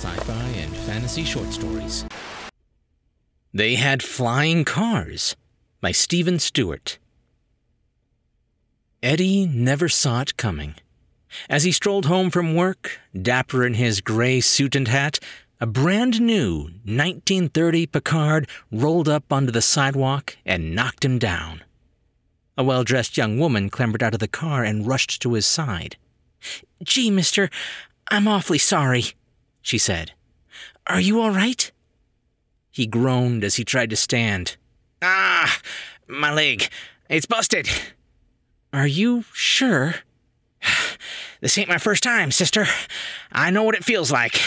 sci fi and fantasy short stories. They Had Flying Cars by Stephen Stuart. Eddie never saw it coming. As he strolled home from work, dapper in his gray suit and hat, a brand new 1930 Packard rolled up onto the sidewalk and knocked him down. A well dressed young woman clambered out of the car and rushed to his side. Gee, mister, I'm awfully sorry, she said. Are you all right? He groaned as he tried to stand. Ah, my leg. It's busted. Are you sure? This ain't my first time, sister. I know what it feels like.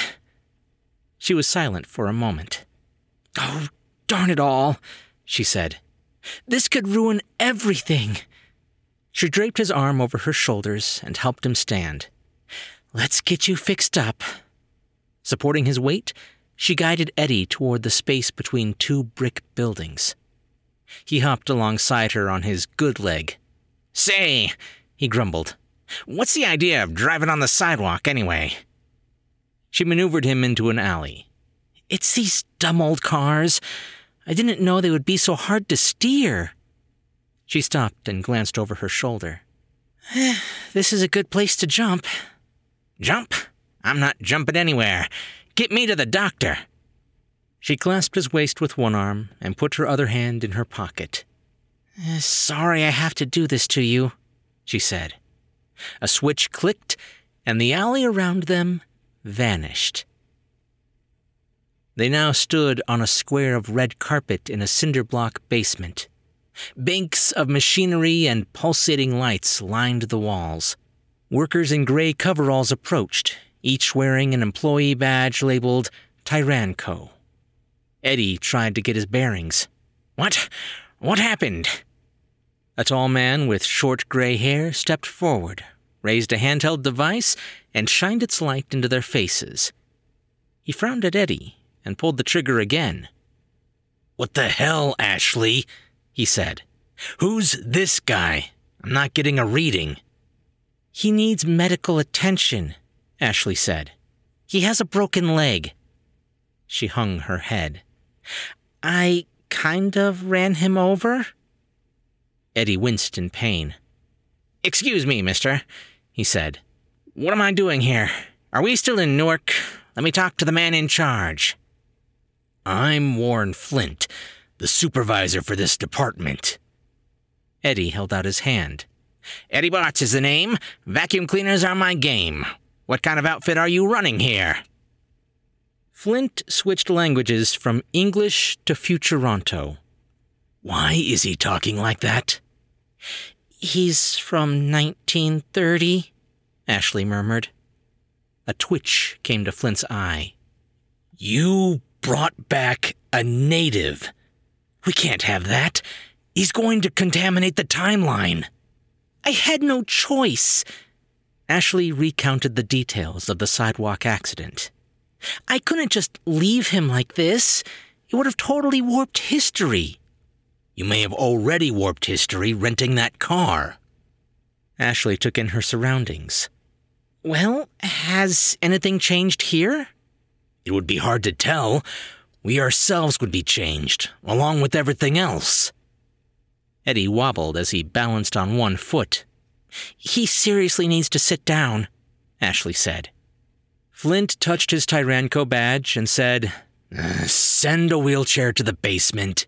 She was silent for a moment. Oh, darn it all, she said. This could ruin everything. She draped his arm over her shoulders and helped him stand. Let's get you fixed up. Supporting his weight, she guided Eddie toward the space between two brick buildings. He hopped alongside her on his good leg. Say, he grumbled, what's the idea of driving on the sidewalk anyway? She maneuvered him into an alley. It's these dumb old cars. I didn't know they would be so hard to steer. She stopped and glanced over her shoulder. Eh, this is a good place to jump. Jump? I'm not jumping anywhere. Get me to the doctor. She clasped his waist with one arm and put her other hand in her pocket. Eh, sorry I have to do this to you, she said. A switch clicked, and the alley around them vanished. They now stood on a square of red carpet in a cinder block basement. Banks of machinery and pulsating lights lined the walls. Workers in gray coveralls approached, each wearing an employee badge labeled Tyranco. Eddie tried to get his bearings. What? What happened? A tall man with short gray hair stepped forward, raised a handheld device, and shined its light into their faces. He frowned at Eddie and pulled the trigger again. What the hell, Ashley? he said. Who's this guy? I'm not getting a reading. He needs medical attention, Ashley said. He has a broken leg. She hung her head. I kind of ran him over? Eddie winced in pain. Excuse me, mister, he said. What am I doing here? Are we still in Newark? Let me talk to the man in charge. I'm Warren Flint, the supervisor for this department. Eddie held out his hand. Eddie Bartz is the name. Vacuum cleaners are my game. What kind of outfit are you running here? Flint switched languages from English to Futuranto. Why is he talking like that? He's from 1930, Ashley murmured. A twitch came to Flint's eye. You brought back a native. We can't have that. He's going to contaminate the timeline. I had no choice. Ashley recounted the details of the sidewalk accident. I couldn't just leave him like this. It would have totally warped history. You may have already warped history renting that car. Ashley took in her surroundings. Well, has anything changed here? It would be hard to tell. We ourselves would be changed, along with everything else. Eddie wobbled as he balanced on one foot. He seriously needs to sit down, Ashley said. Flint touched his Tyranco badge and said, uh, Send a wheelchair to the basement.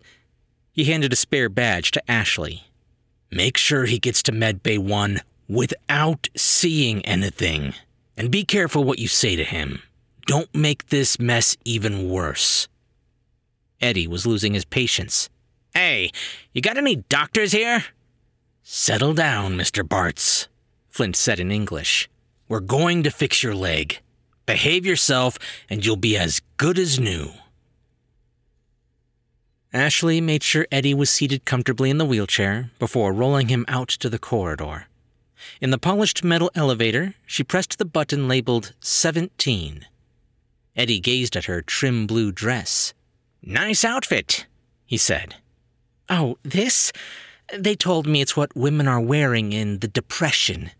He handed a spare badge to Ashley. Make sure he gets to Medbay 1 without seeing anything. And be careful what you say to him. Don't make this mess even worse. Eddie was losing his patience. Hey, you got any doctors here? Settle down, Mr. Bartz, Flint said in English. We're going to fix your leg. Behave yourself, and you'll be as good as new. Ashley made sure Eddie was seated comfortably in the wheelchair before rolling him out to the corridor. In the polished metal elevator, she pressed the button labeled 17. Eddie gazed at her trim blue dress. Nice outfit, he said. Oh, this? They told me it's what women are wearing in the Depression.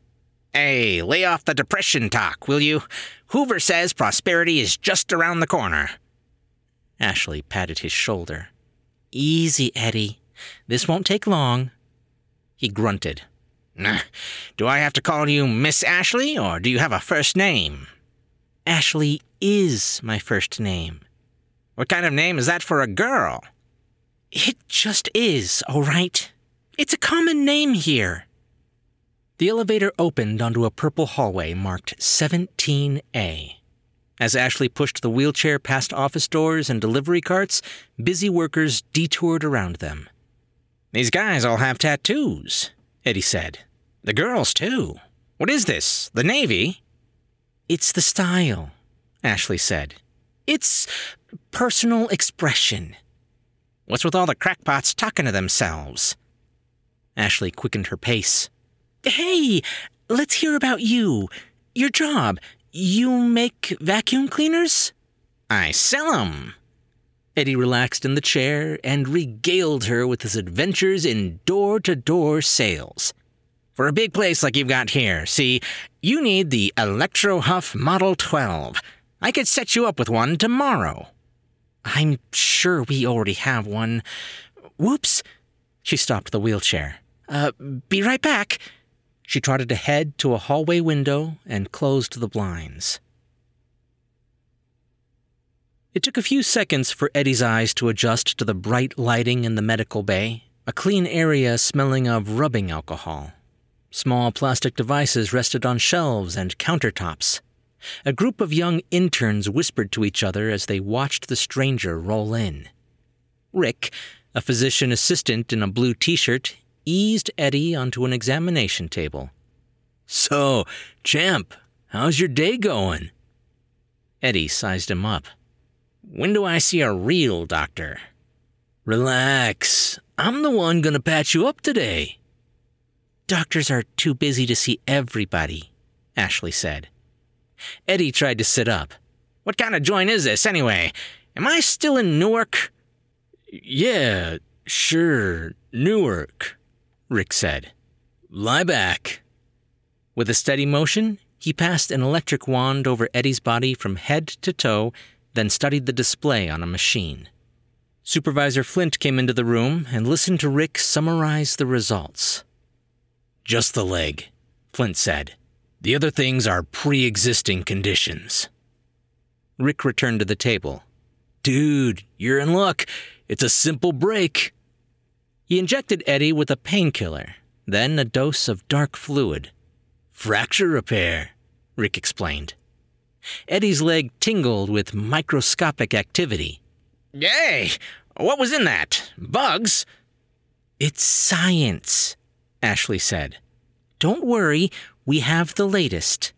Hey, lay off the depression talk, will you? Hoover says prosperity is just around the corner. Ashley patted his shoulder. Easy, Eddie. This won't take long. He grunted. Do I have to call you Miss Ashley, or do you have a first name? Ashley is my first name. What kind of name is that for a girl? It just is, all right. It's a common name here. The elevator opened onto a purple hallway marked 17A. As Ashley pushed the wheelchair past office doors and delivery carts, busy workers detoured around them. These guys all have tattoos, Eddie said. The girls, too. What is this? The Navy? It's the style, Ashley said. It's personal expression. What's with all the crackpots talking to themselves? Ashley quickened her pace. Hey, let's hear about you. Your job. You make vacuum cleaners? I sell 'em. Eddie relaxed in the chair and regaled her with his adventures in door to door sales. For a big place like you've got here, see, you need the Electro Huff Model 12. I could set you up with one tomorrow. I'm sure we already have one. Whoops. She stopped the wheelchair. Uh, be right back. She trotted ahead to a hallway window and closed the blinds. It took a few seconds for Eddie's eyes to adjust to the bright lighting in the medical bay, a clean area smelling of rubbing alcohol. Small plastic devices rested on shelves and countertops. A group of young interns whispered to each other as they watched the stranger roll in. Rick, a physician assistant in a blue t shirt, eased Eddie onto an examination table. So, champ, how's your day going? Eddie sized him up. When do I see a real doctor? Relax. I'm the one gonna patch you up today. Doctors are too busy to see everybody, Ashley said. Eddie tried to sit up. What kind of joint is this, anyway? Am I still in Newark? Yeah, sure, Newark. Rick said. Lie back. With a steady motion, he passed an electric wand over Eddie's body from head to toe, then studied the display on a machine. Supervisor Flint came into the room and listened to Rick summarize the results. Just the leg, Flint said. The other things are pre existing conditions. Rick returned to the table. Dude, you're in luck. It's a simple break. He injected Eddie with a painkiller, then a dose of dark fluid. Fracture repair, Rick explained. Eddie's leg tingled with microscopic activity. Yay! What was in that? Bugs? It's science, Ashley said. Don't worry, we have the latest.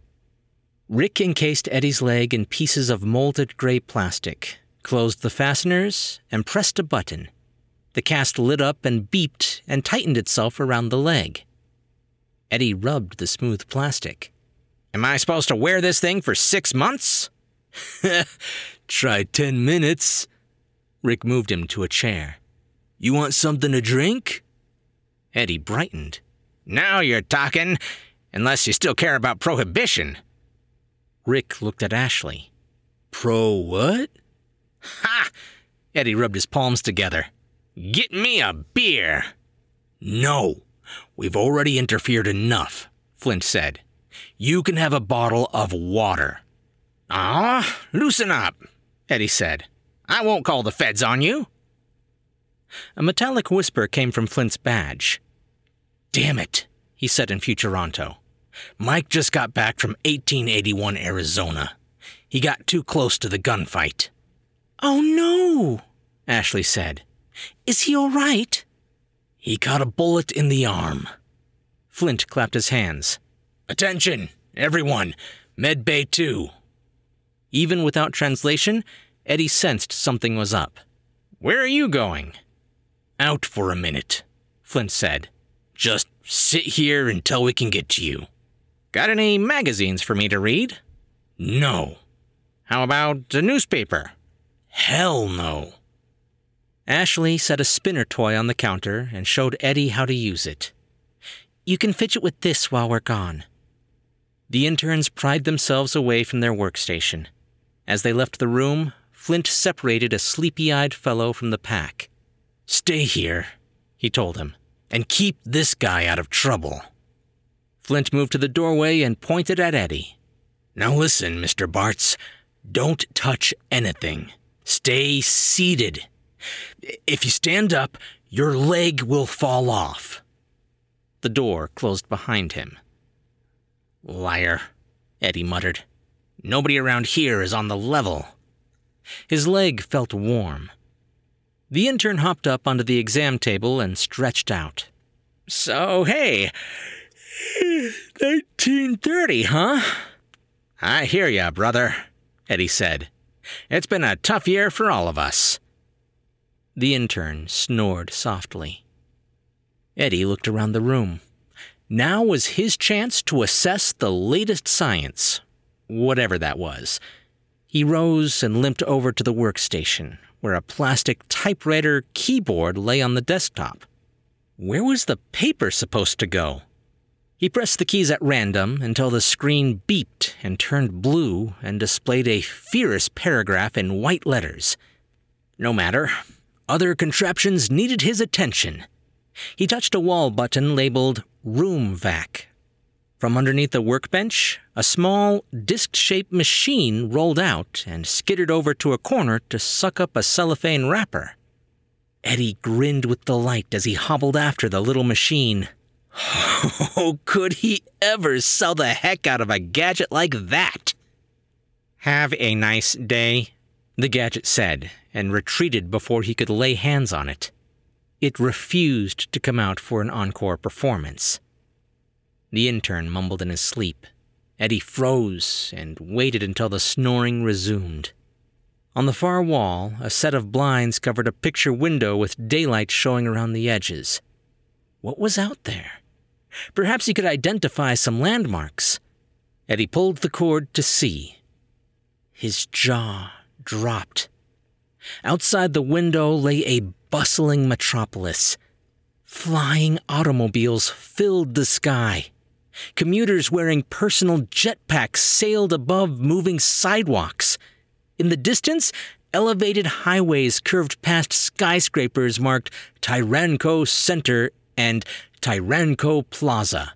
Rick encased Eddie's leg in pieces of molded gray plastic, closed the fasteners, and pressed a button. The cast lit up and beeped and tightened itself around the leg. Eddie rubbed the smooth plastic. Am I supposed to wear this thing for six months? Try ten minutes. Rick moved him to a chair. You want something to drink? Eddie brightened. Now you're talking, unless you still care about prohibition. Rick looked at Ashley. Pro what? Ha! Eddie rubbed his palms together. Get me a beer. No, we've already interfered enough, Flint said. You can have a bottle of water. Ah, loosen up, Eddie said. I won't call the feds on you. A metallic whisper came from Flint's badge. Damn it, he said in Futuranto. Mike just got back from 1881 Arizona. He got too close to the gunfight. Oh no, Ashley said. Is he all right? He caught a bullet in the arm. Flint clapped his hands. Attention, everyone, Med Bay 2. Even without translation, Eddie sensed something was up. Where are you going? Out for a minute, Flint said. Just sit here until we can get to you. Got any magazines for me to read? No. How about a newspaper? Hell no. Ashley set a spinner toy on the counter and showed Eddie how to use it. You can fidget with this while we're gone. The interns pried themselves away from their workstation. As they left the room, Flint separated a sleepy eyed fellow from the pack. Stay here, he told him, and keep this guy out of trouble. Flint moved to the doorway and pointed at Eddie. Now listen, Mr. Bartz. Don't touch anything. Stay seated. If you stand up, your leg will fall off. The door closed behind him. Liar, Eddie muttered. Nobody around here is on the level. His leg felt warm. The intern hopped up onto the exam table and stretched out. So, hey, 1930, huh? I hear ya, brother, Eddie said. It's been a tough year for all of us. The intern snored softly. Eddie looked around the room. Now was his chance to assess the latest science, whatever that was. He rose and limped over to the workstation, where a plastic typewriter keyboard lay on the desktop. Where was the paper supposed to go? He pressed the keys at random until the screen beeped and turned blue and displayed a fierce paragraph in white letters. No matter. Other contraptions needed his attention. He touched a wall button labeled Room Vac. From underneath the workbench, a small, disc shaped machine rolled out and skittered over to a corner to suck up a cellophane wrapper. Eddie grinned with delight as he hobbled after the little machine. Oh, could he ever sell the heck out of a gadget like that? Have a nice day, the gadget said, and retreated before he could lay hands on it. It refused to come out for an encore performance. The intern mumbled in his sleep. Eddie froze and waited until the snoring resumed. On the far wall, a set of blinds covered a picture window with daylight showing around the edges. What was out there? Perhaps he could identify some landmarks. Eddie pulled the cord to see. His jaw dropped. Outside the window lay a bustling metropolis. Flying automobiles filled the sky. Commuters wearing personal jetpacks sailed above moving sidewalks. In the distance, elevated highways curved past skyscrapers marked Tyranco Center and Tyranco Plaza.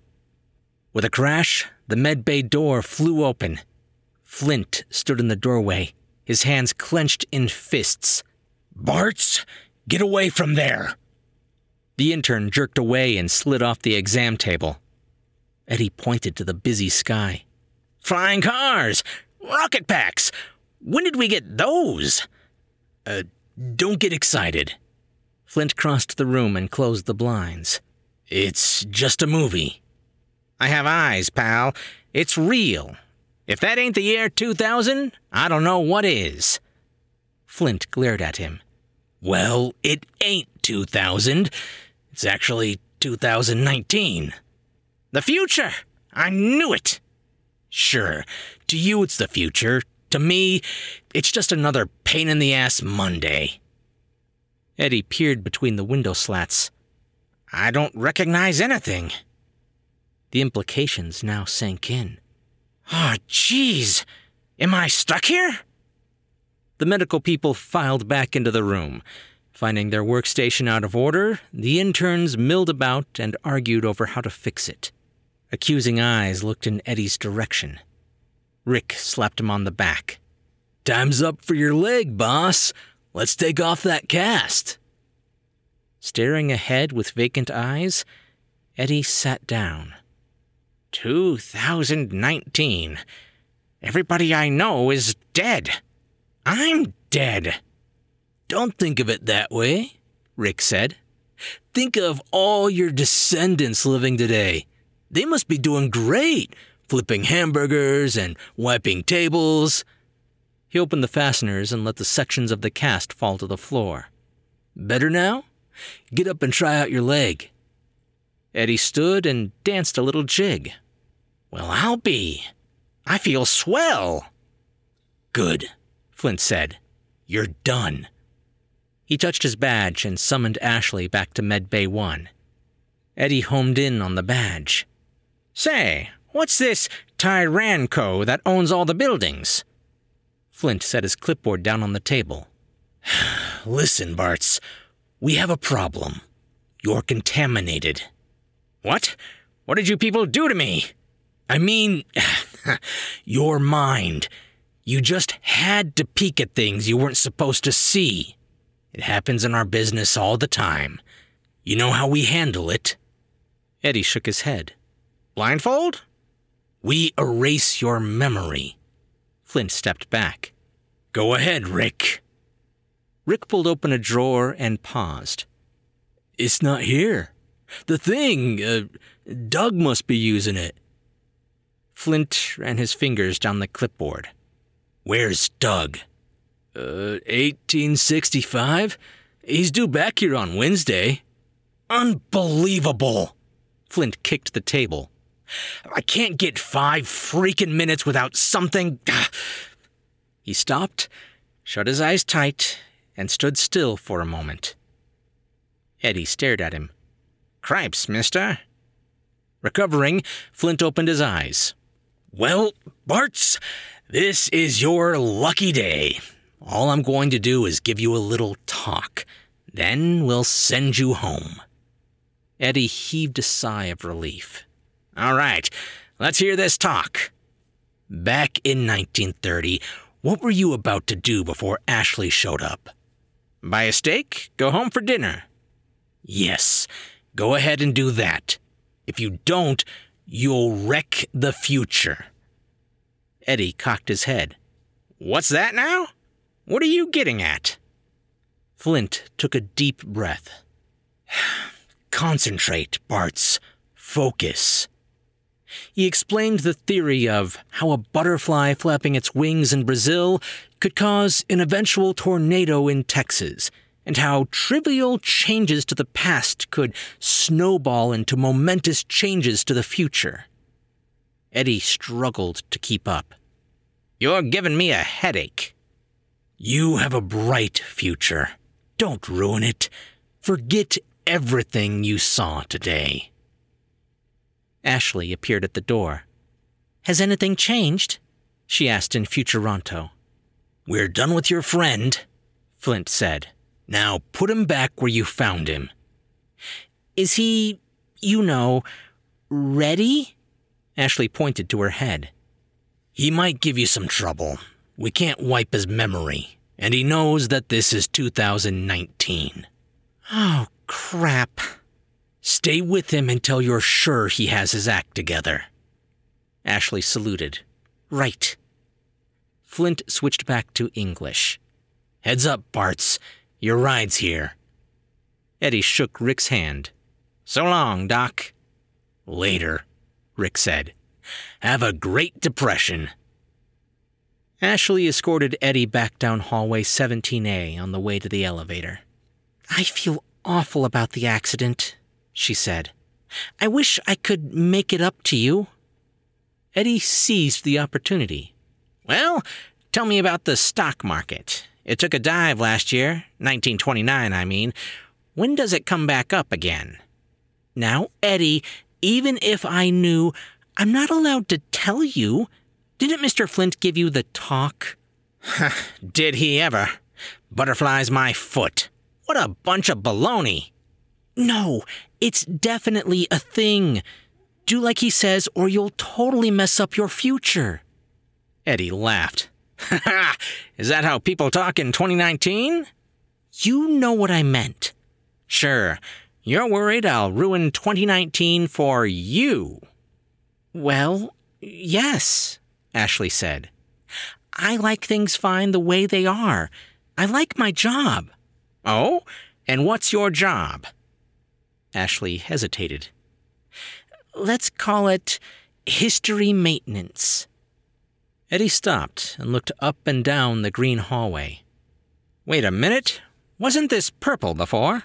With a crash, the medbay door flew open. Flint stood in the doorway, his hands clenched in fists. Bartz, get away from there! The intern jerked away and slid off the exam table. Eddie pointed to the busy sky. Flying cars! Rocket packs! When did we get those? Uh, don't get excited. Flint crossed the room and closed the blinds. It's just a movie. I have eyes, pal. It's real. If that ain't the year 2000, I don't know what is. Flint glared at him. Well, it ain't 2000. It's actually 2019. The future! I knew it! Sure, to you it's the future. To me, it's just another pain in the ass Monday. Eddie peered between the window slats. I don't recognize anything. The implications now sank in. Ah, oh, jeez. Am I stuck here? The medical people filed back into the room. Finding their workstation out of order, the interns milled about and argued over how to fix it. Accusing eyes looked in Eddie's direction. Rick slapped him on the back. Time's up for your leg, boss. Let's take off that cast. Staring ahead with vacant eyes, Eddie sat down. 2019. Everybody I know is dead. I'm dead. Don't think of it that way, Rick said. Think of all your descendants living today. They must be doing great, flipping hamburgers and wiping tables. He opened the fasteners and let the sections of the cast fall to the floor. Better now? Get up and try out your leg. Eddie stood and danced a little jig. Well, I'll be. I feel swell. Good, Flint said. You're done. He touched his badge and summoned Ashley back to Med Bay 1. Eddie homed in on the badge. Say, what's this Tyranco that owns all the buildings. Flint set his clipboard down on the table. Listen, Bartz, we have a problem. You're contaminated. What? What did you people do to me? I mean, your mind. You just had to peek at things you weren't supposed to see. It happens in our business all the time. You know how we handle it? Eddie shook his head. Blindfold? We erase your memory. Flint stepped back. Go ahead, Rick. Rick pulled open a drawer and paused. It's not here. The thing, uh, Doug must be using it. Flint ran his fingers down the clipboard. Where's Doug? Uh, 1865? He's due back here on Wednesday. Unbelievable! Flint kicked the table. I can't get five freaking minutes without something. He stopped, shut his eyes tight, and stood still for a moment. Eddie stared at him. Cripes, mister. Recovering, Flint opened his eyes. Well, Bartz, this is your lucky day. All I'm going to do is give you a little talk. Then we'll send you home. Eddie heaved a sigh of relief. All right, let's hear this talk. Back in 1930, what were you about to do before Ashley showed up? Buy a steak? Go home for dinner? Yes, go ahead and do that. If you don't, you'll wreck the future. Eddie cocked his head. What's that now? What are you getting at? Flint took a deep breath. Concentrate, Bartz. Focus. He explained the theory of how a butterfly flapping its wings in Brazil could cause an eventual tornado in Texas, and how trivial changes to the past could snowball into momentous changes to the future. Eddie struggled to keep up. You're giving me a headache. You have a bright future. Don't ruin it. Forget everything you saw today. Ashley appeared at the door. Has anything changed? she asked in Futuranto. We're done with your friend, Flint said. Now put him back where you found him. Is he, you know, ready? Ashley pointed to her head. He might give you some trouble. We can't wipe his memory, and he knows that this is 2019. Oh, crap. Stay with him until you're sure he has his act together. Ashley saluted. Right. Flint switched back to English. Heads up, Bartz. Your ride's here. Eddie shook Rick's hand. So long, Doc. Later, Rick said. Have a great depression. Ashley escorted Eddie back down hallway 17A on the way to the elevator. I feel awful about the accident, she said. I wish I could make it up to you. Eddie seized the opportunity. Well, tell me about the stock market. It took a dive last year, 1929, I mean. When does it come back up again? Now, Eddie, even if I knew, I'm not allowed to tell you. Didn't Mr. Flint give you the talk? Did he ever? Butterfly's my foot. What a bunch of baloney. No, it's definitely a thing. Do like he says, or you'll totally mess up your future. Eddie laughed. Is that how people talk in 2019? You know what I meant. Sure. You're worried I'll ruin 2019 for you. Well, yes, Ashley said. I like things fine the way they are. I like my job. Oh? And what's your job? Ashley hesitated. Let's call it history maintenance. Eddie stopped and looked up and down the green hallway. Wait a minute. Wasn't this purple before?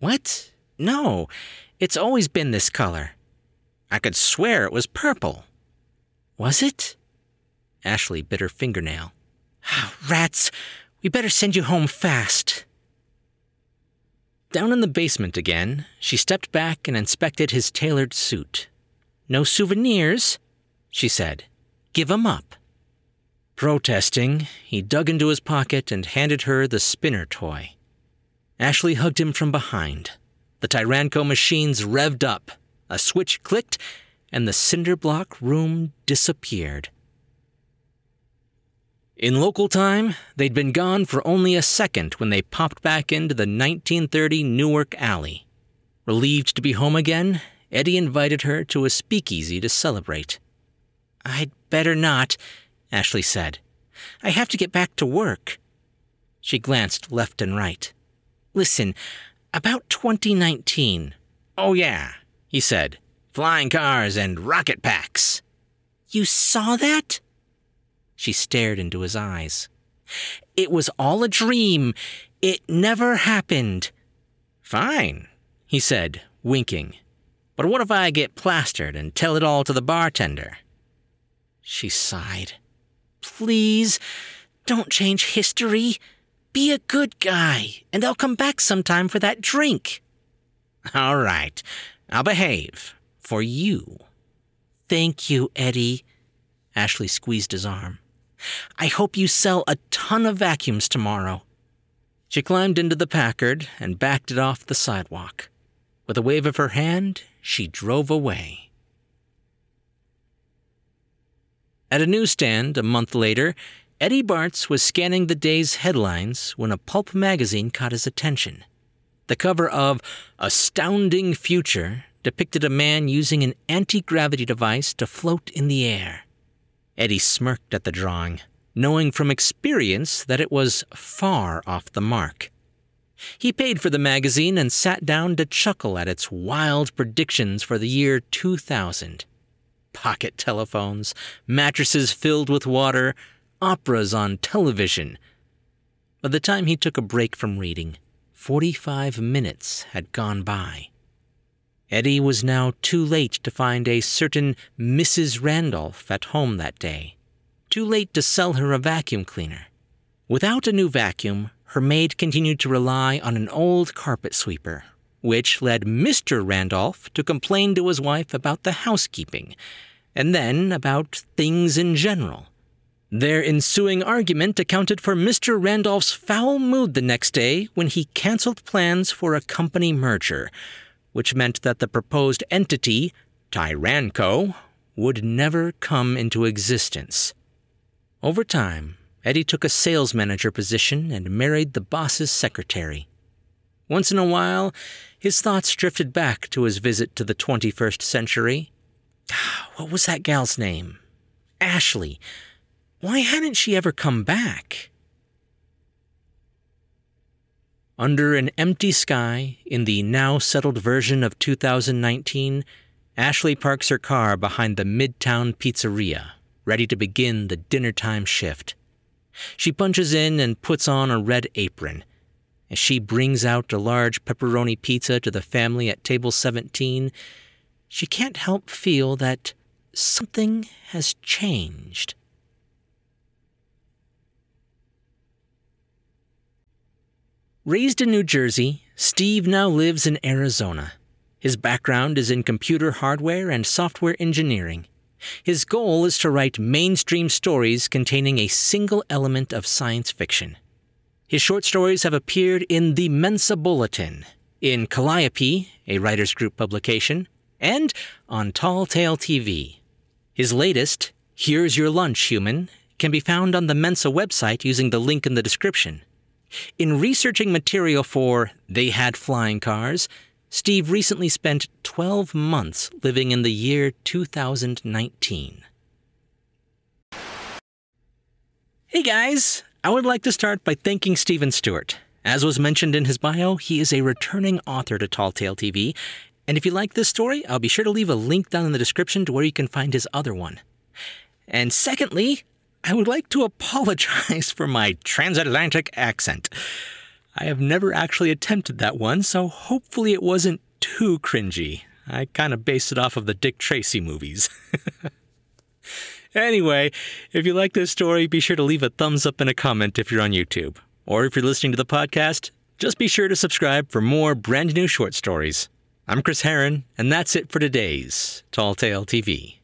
What? No, it's always been this color. I could swear it was purple. Was it? Ashley bit her fingernail. Ah, rats, we better send you home fast. Down in the basement again, she stepped back and inspected his tailored suit. No souvenirs? she said. Give 'em up. Protesting, he dug into his pocket and handed her the spinner toy. Ashley hugged him from behind. The Tyranco machines revved up, a switch clicked, and the cinder block room disappeared. In local time, they'd been gone for only a second when they popped back into the 1930 Newark alley. Relieved to be home again, Eddie invited her to a speakeasy to celebrate. I'd better not, Ashley said. I have to get back to work. She glanced left and right. Listen, about 2019. Oh, yeah, he said. Flying cars and rocket packs. You saw that? She stared into his eyes. It was all a dream. It never happened. Fine, he said, winking. But what if I get plastered and tell it all to the bartender? She sighed. Please, don't change history. Be a good guy, and I'll come back sometime for that drink. All right, I'll behave. For you. Thank you, Eddie. Ashley squeezed his arm. I hope you sell a ton of vacuums tomorrow. She climbed into the Packard and backed it off the sidewalk. With a wave of her hand, she drove away. At a newsstand a month later, Eddie Bartz was scanning the day's headlines when a pulp magazine caught his attention. The cover of Astounding Future depicted a man using an anti gravity device to float in the air. Eddie smirked at the drawing, knowing from experience that it was far off the mark. He paid for the magazine and sat down to chuckle at its wild predictions for the year 2000 pocket telephones, mattresses filled with water, operas on television. By the time he took a break from reading, 45 minutes had gone by. Eddie was now too late to find a certain Mrs. Randolph at home that day. Too late to sell her a vacuum cleaner. Without a new vacuum, her maid continued to rely on an old carpet sweeper, which led Mr. Randolph to complain to his wife about the housekeeping, and then about things in general. Their ensuing argument accounted for Mr. Randolph's foul mood the next day when he canceled plans for a company merger, which meant that the proposed entity, Tyranco, would never come into existence. Over time, Eddie took a sales manager position and married the boss's secretary. Once in a while, his thoughts drifted back to his visit to the 21st century. Ah, what was that gal's name? Ashley. Why hadn't she ever come back? Under an empty sky, in the now settled version of 2019, Ashley parks her car behind the Midtown Pizzeria, ready to begin the dinner time shift. She punches in and puts on a red apron. As she brings out a large pepperoni pizza to the family at table 17, she can't help feel that something has changed. Raised in New Jersey, Steve now lives in Arizona. His background is in computer hardware and software engineering. His goal is to write mainstream stories containing a single element of science fiction. His short stories have appeared in the Mensa Bulletin, in Calliope, a writers group publication, and on Tall Tale TV. His latest, Here's Your Lunch, Human, can be found on the Mensa website using the link in the description. In researching material for They Had Flying Cars, Steve recently spent 12 months living in the year 2019. Hey guys! I would like to start by thanking Stephen Stuart. As was mentioned in his bio, he is a returning author to Tall Tale TV, and if you like this story, I'll be sure to leave a link down in the description to where you can find his other one. And secondly, I would like to apologize for my transatlantic accent. I have never actually attempted that one, so hopefully it wasn't too cringy. I kind of based it off of the Dick Tracy movies. anyway, if you like this story, be sure to leave a thumbs up and a comment if you're on YouTube. Or if you're listening to the podcast, just be sure to subscribe for more brand new short stories. I'm Chris Herron, and that's it for today's Tall Tale TV.